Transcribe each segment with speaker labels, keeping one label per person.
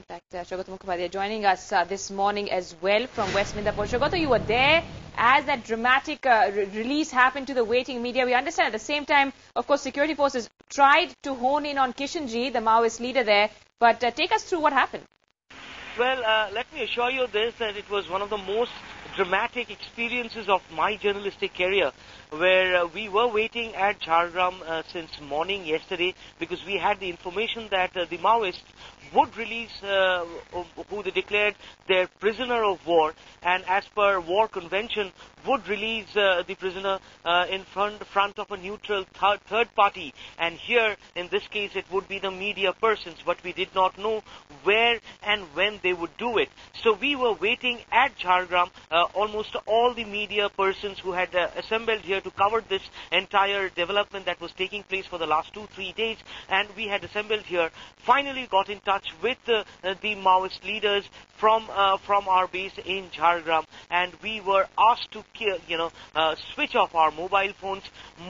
Speaker 1: In fact, uh, Sougata Mukhopadhyay joining us uh, this morning as well from West Midnapore. Shogata, you were there as that dramatic uh, re release happened to the waiting media. We understand at the same time, of course, security forces tried to hone in on Kishenji, the Maoist leader there. But uh, take us through what happened.
Speaker 2: Well, uh, let me assure you this, that it was one of the most dramatic experiences of my journalistic career where uh, we were waiting at Jhargram uh, since morning yesterday because we had the information that uh, the Maoists would release uh, who they declared their prisoner of war and as per war convention would release uh, the prisoner uh, in front, front of a neutral third, third party. And here in this case it would be the media persons but we did not know where and when they would do it so we were waiting at Jhargram almost all the media persons who had assembled here to cover this entire development that was taking place for the last two three days and we had assembled here finally got in touch with uh, the Maoist leaders from uh, from our base in Jhargram, and we were asked to you know uh, switch off our mobile phones,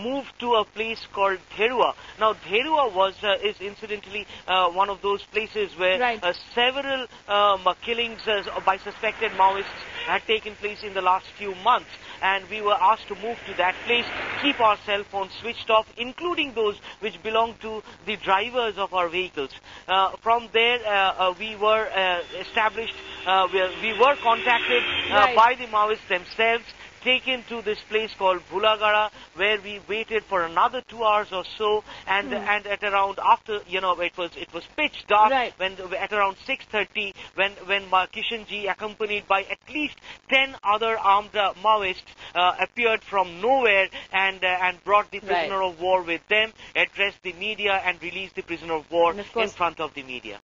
Speaker 2: move to a place called Dherua. Now Dherua was uh, is incidentally uh, one of those places where
Speaker 1: right.
Speaker 2: Uh, several um, killings by suspected Maoists had taken place in the last few months and we were asked to move to that place, keep our cell phones switched off, including those which belong to the drivers of our vehicles. Uh, from there, uh, uh, we were uh, established, uh, we, we, were contacted uh,
Speaker 1: right.
Speaker 2: by the Maoists themselves taken to this place called Bhulagara where we waited for another two hours or so and mm. and at around after you know it was it was pitch dark
Speaker 1: right.
Speaker 2: when at around 6:30 when when Kishenji accompanied by at least 10 other armed uh, Maoists uh, appeared from nowhere and uh, and brought the prisoner
Speaker 1: right.
Speaker 2: of war with them addressed the media and released the prisoner of war
Speaker 1: of
Speaker 2: in front of the media